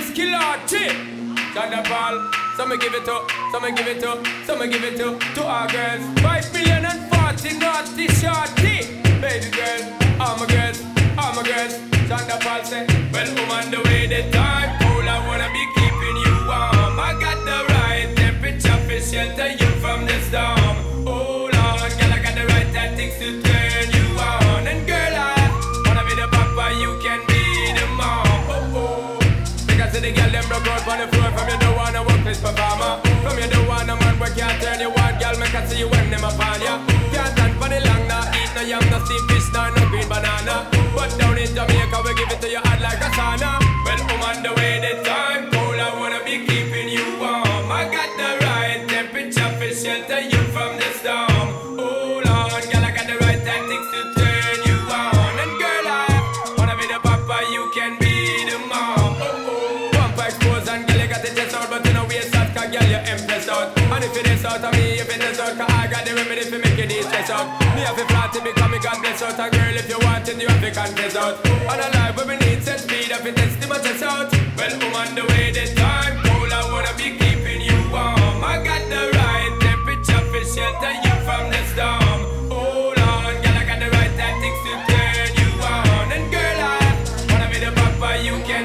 name's Kilachi. Sean da Paul. Some give it up, some give it up, some give it up to our girls. Five million and forty naughty shorty. Baby girl, all my girls, all my girls. Sean da Paul say, Well, woman, the way the time cold, I wanna be keeping you warm. I got the right temperature for shelter you from the storm. The girl them broke out on the floor from you wanna work this performer. From you don't wanna man where can't turn you on, girl. Make I see you when them upon ya. Can't stand for the long, nah eat no yam, no steamed fish, nah no green banana. But down in Jamaica we give it to you hot like a sauna. Well, I'm on the way, the time cold, I wanna be keeping you warm. I got the right temperature for shelter you empty out. And if it is out of me, if it is out, cause I got the remedy for making it stress out. Me have a flat to become a god bless out. A girl, if you want it, you have to confess out. And a life where we need set speed, if it is the matches out. Well, I'm on the way this time. All I wanna be keeping you warm. I got the right temperature for shelter you from the storm. Hold on, girl, I got the right tactics to turn you on. And girl, I wanna be the papa you can.